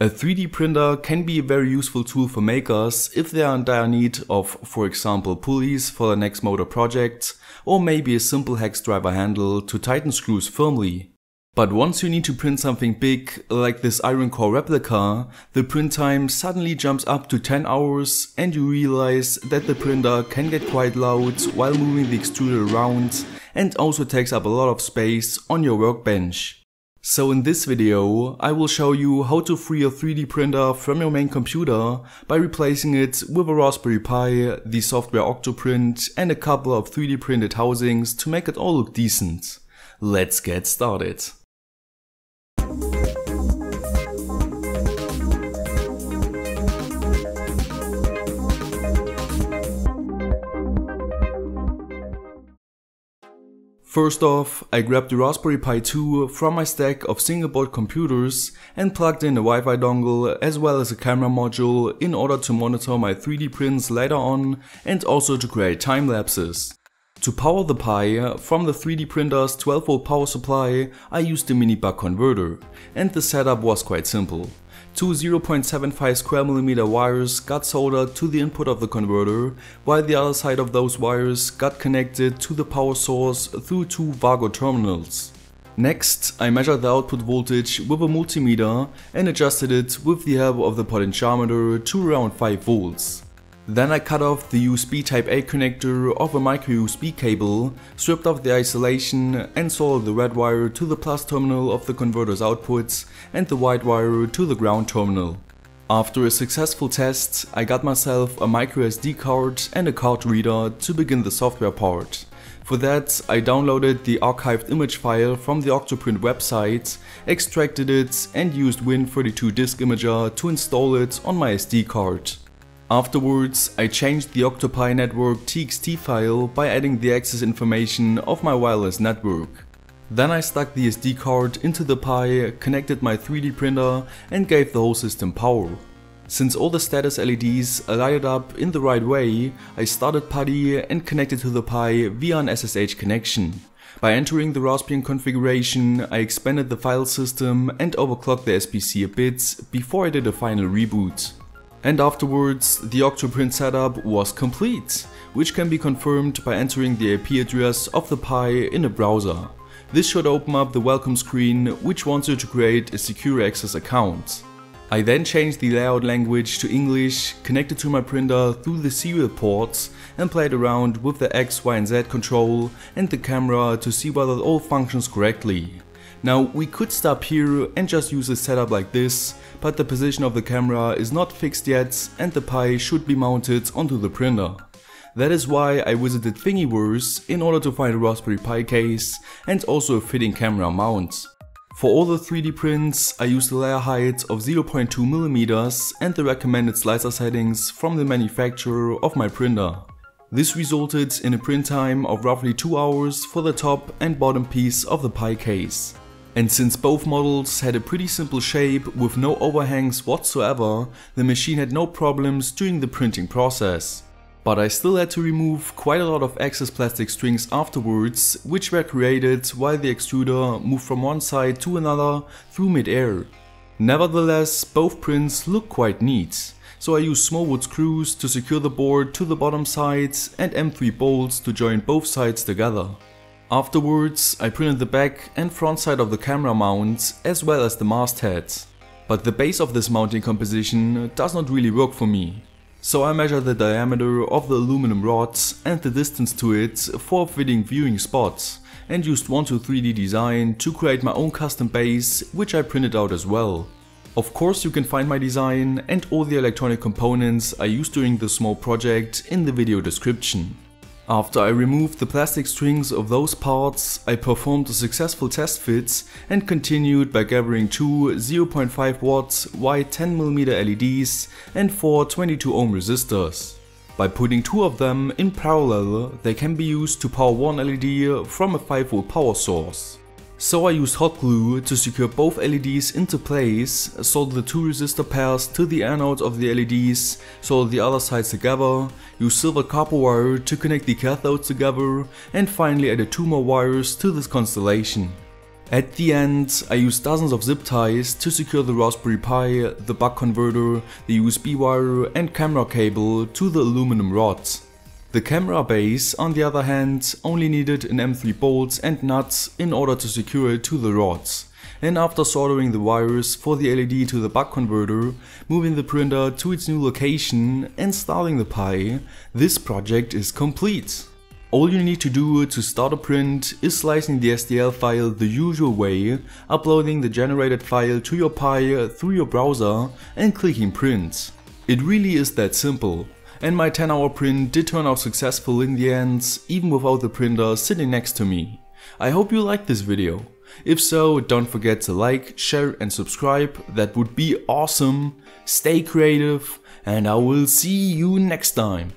A 3D printer can be a very useful tool for makers if they are in dire need of, for example, pulleys for their next motor project, or maybe a simple hex driver handle to tighten screws firmly. But once you need to print something big, like this iron core replica, the print time suddenly jumps up to 10 hours and you realize that the printer can get quite loud while moving the extruder around and also takes up a lot of space on your workbench. So in this video, I will show you how to free a 3D printer from your main computer by replacing it with a Raspberry Pi, the software Octoprint and a couple of 3D printed housings to make it all look decent. Let's get started. First off, I grabbed the Raspberry Pi 2 from my stack of single board computers and plugged in a Wi-Fi dongle as well as a camera module in order to monitor my 3D prints later on and also to create time lapses. To power the Pi, uh, from the 3D printer's 12V power supply, I used a mini buck converter, and the setup was quite simple. Two 0.75 square millimeter wires got soldered to the input of the converter, while the other side of those wires got connected to the power source through two Wago terminals. Next, I measured the output voltage with a multimeter and adjusted it with the help of the potentiometer to around 5 volts. Then I cut off the USB Type-A connector of a micro USB cable, stripped off the isolation and soldered the red wire to the plus terminal of the converter's outputs and the white wire to the ground terminal. After a successful test, I got myself a micro SD card and a card reader to begin the software part. For that, I downloaded the archived image file from the Octoprint website, extracted it and used Win32 Disk Imager to install it on my SD card. Afterwards, I changed the Octopi network txt file by adding the access information of my wireless network. Then I stuck the SD card into the Pi, connected my 3D printer and gave the whole system power. Since all the status LEDs are lighted up in the right way, I started PuTTY and connected to the Pi via an SSH connection. By entering the Raspbian configuration, I expanded the file system and overclocked the SBC a bit before I did a final reboot. And afterwards, the Octoprint setup was complete, which can be confirmed by entering the IP address of the Pi in a browser. This should open up the welcome screen which wants you to create a secure access account. I then changed the layout language to English, connected to my printer through the serial ports and played around with the X, Y and Z control and the camera to see whether it all functions correctly. Now we could stop here and just use a setup like this, but the position of the camera is not fixed yet and the Pi should be mounted onto the printer. That is why I visited Thingiverse in order to find a Raspberry Pi case and also a fitting camera mount. For all the 3D prints, I used a layer height of 0.2mm and the recommended slicer settings from the manufacturer of my printer. This resulted in a print time of roughly 2 hours for the top and bottom piece of the Pi case. And since both models had a pretty simple shape with no overhangs whatsoever, the machine had no problems during the printing process. But I still had to remove quite a lot of excess plastic strings afterwards, which were created while the extruder moved from one side to another through mid-air. Nevertheless, both prints look quite neat, so I used small wood screws to secure the board to the bottom sides and M3 bolts to join both sides together. Afterwards, I printed the back and front side of the camera mount as well as the masthead. But the base of this mounting composition does not really work for me. So I measured the diameter of the aluminum rods and the distance to it for fitting viewing spots and used 123D design to create my own custom base which I printed out as well. Of course you can find my design and all the electronic components I used during this small project in the video description. After I removed the plastic strings of those parts, I performed a successful test fit and continued by gathering two 0.5 watts wide 10mm LEDs and four 22 ohm resistors. By putting two of them in parallel, they can be used to power one LED from a 5V power source. So I used hot glue to secure both LEDs into place, soldered the two resistor pairs to the anode of the LEDs, soldered the other sides together, used silver copper wire to connect the cathodes together, and finally added two more wires to this constellation. At the end, I used dozens of zip ties to secure the Raspberry Pi, the buck converter, the USB wire and camera cable to the aluminum rods. The camera base, on the other hand, only needed an M3 bolts and nuts in order to secure it to the rods. And after soldering the wires for the LED to the buck converter, moving the printer to its new location and starting the Pi, this project is complete. All you need to do to start a print is slicing the STL file the usual way, uploading the generated file to your Pi through your browser and clicking print. It really is that simple. And my 10 hour print did turn out successful in the end, even without the printer sitting next to me. I hope you liked this video. If so, don't forget to like, share and subscribe, that would be awesome. Stay creative and I will see you next time.